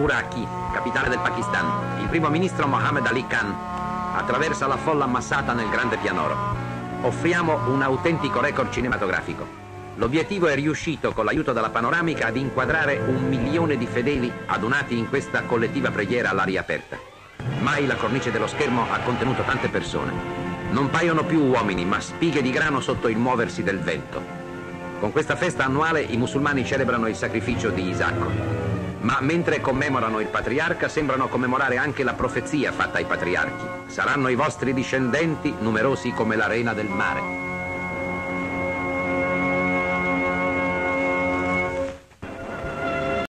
Uraki, capitale del Pakistan, il primo ministro Mohammed Ali Khan attraversa la folla ammassata nel grande pianoro. Offriamo un autentico record cinematografico. L'obiettivo è riuscito con l'aiuto della panoramica ad inquadrare un milione di fedeli adunati in questa collettiva preghiera all'aria aperta. Mai la cornice dello schermo ha contenuto tante persone. Non paiono più uomini, ma spighe di grano sotto il muoversi del vento. Con questa festa annuale i musulmani celebrano il sacrificio di Isacco. Ma mentre commemorano il patriarca sembrano commemorare anche la profezia fatta ai patriarchi. Saranno i vostri discendenti numerosi come l'arena del mare.